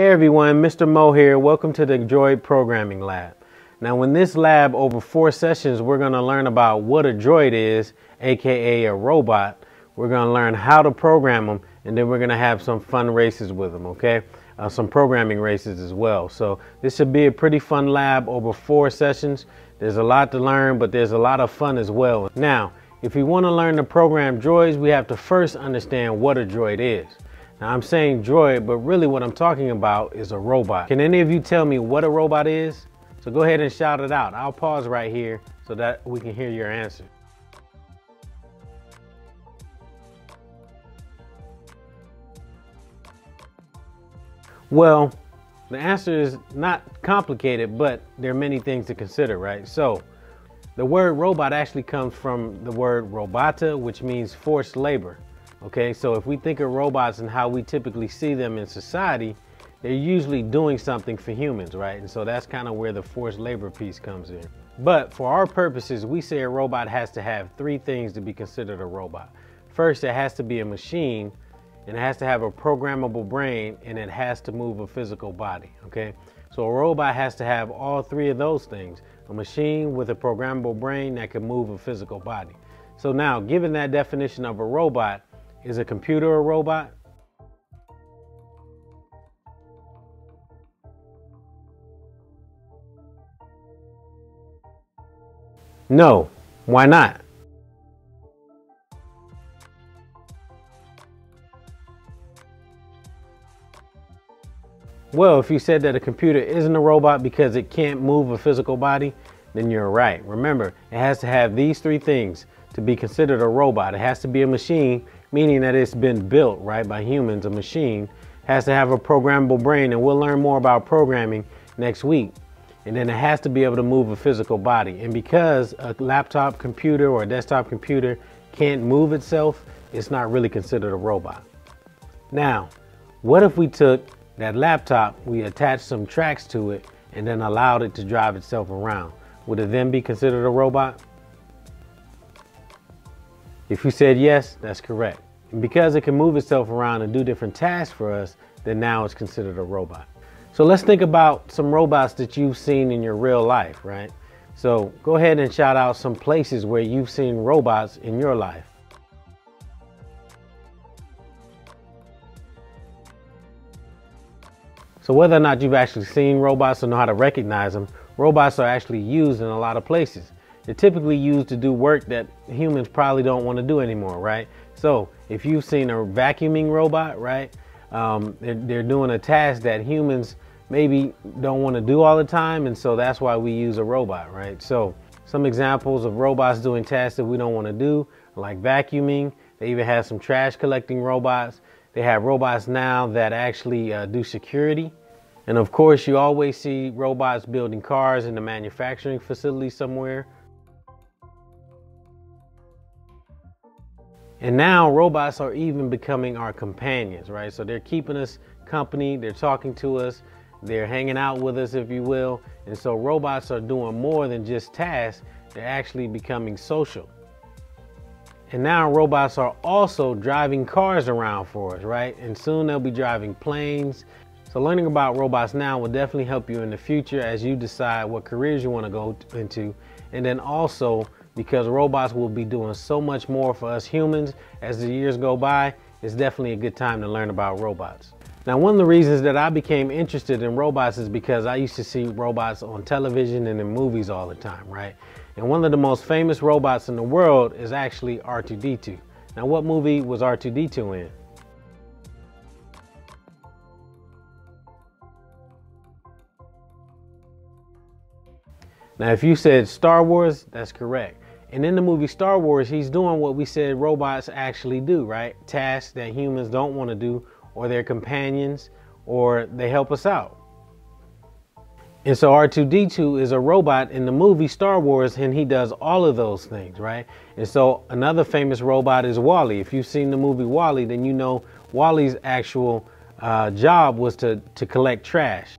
Hey everyone, Mr. Mo here. Welcome to the Droid Programming Lab. Now in this lab over four sessions, we're gonna learn about what a droid is, AKA a robot. We're gonna learn how to program them and then we're gonna have some fun races with them, okay? Uh, some programming races as well. So this should be a pretty fun lab over four sessions. There's a lot to learn, but there's a lot of fun as well. Now, if we wanna learn to program droids, we have to first understand what a droid is. Now I'm saying droid, but really what I'm talking about is a robot. Can any of you tell me what a robot is? So go ahead and shout it out. I'll pause right here so that we can hear your answer. Well, the answer is not complicated, but there are many things to consider, right? So the word robot actually comes from the word robota, which means forced labor. Okay, so if we think of robots and how we typically see them in society, they're usually doing something for humans, right? And so that's kind of where the forced labor piece comes in. But for our purposes, we say a robot has to have three things to be considered a robot. First, it has to be a machine, and it has to have a programmable brain, and it has to move a physical body, okay? So a robot has to have all three of those things. A machine with a programmable brain that can move a physical body. So now, given that definition of a robot, is a computer a robot? No. Why not? Well, if you said that a computer isn't a robot because it can't move a physical body, then you're right. Remember, it has to have these three things to be considered a robot. It has to be a machine meaning that it's been built, right, by humans, a machine, has to have a programmable brain, and we'll learn more about programming next week. And then it has to be able to move a physical body. And because a laptop computer or a desktop computer can't move itself, it's not really considered a robot. Now, what if we took that laptop, we attached some tracks to it, and then allowed it to drive itself around? Would it then be considered a robot? If you said yes, that's correct. And because it can move itself around and do different tasks for us, then now it's considered a robot. So let's think about some robots that you've seen in your real life, right? So go ahead and shout out some places where you've seen robots in your life. So whether or not you've actually seen robots or know how to recognize them, robots are actually used in a lot of places. They're typically used to do work that humans probably don't want to do anymore, right? So if you've seen a vacuuming robot, right, um, they're, they're doing a task that humans maybe don't want to do all the time, and so that's why we use a robot, right? So some examples of robots doing tasks that we don't want to do, like vacuuming. They even have some trash collecting robots. They have robots now that actually uh, do security. And of course, you always see robots building cars in a manufacturing facility somewhere And now robots are even becoming our companions, right? So they're keeping us company, they're talking to us, they're hanging out with us, if you will. And so robots are doing more than just tasks, they're actually becoming social. And now robots are also driving cars around for us, right? And soon they'll be driving planes. So learning about robots now will definitely help you in the future as you decide what careers you want to go into. And then also because robots will be doing so much more for us humans as the years go by, it's definitely a good time to learn about robots. Now, one of the reasons that I became interested in robots is because I used to see robots on television and in movies all the time, right? And one of the most famous robots in the world is actually R2-D2. Now, what movie was R2-D2 in? Now, if you said Star Wars, that's correct. And in the movie Star Wars, he's doing what we said robots actually do, right? Tasks that humans don't want to do, or their companions, or they help us out. And so R2D2 is a robot in the movie Star Wars, and he does all of those things, right? And so another famous robot is WALL-E. If you've seen the movie WALL-E, then you know WALL-E's actual uh, job was to, to collect trash.